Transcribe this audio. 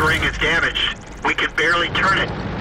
ring is damaged. We can barely turn it.